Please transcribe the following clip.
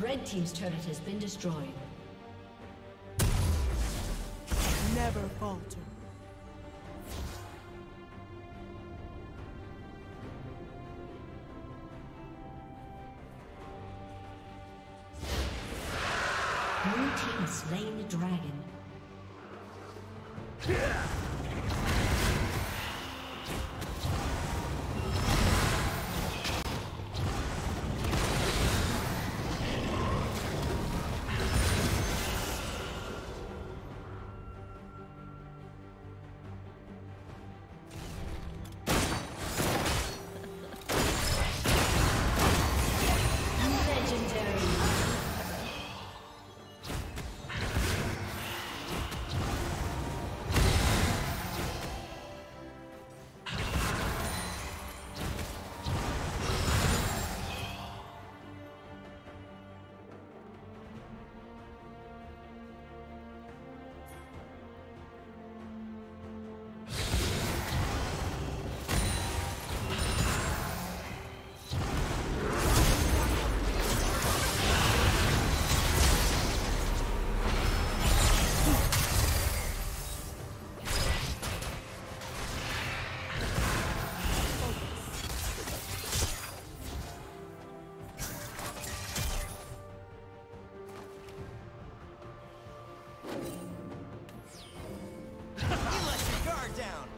Red Team's turret has been destroyed. Never falter. Slain the dragon. Legendary. down.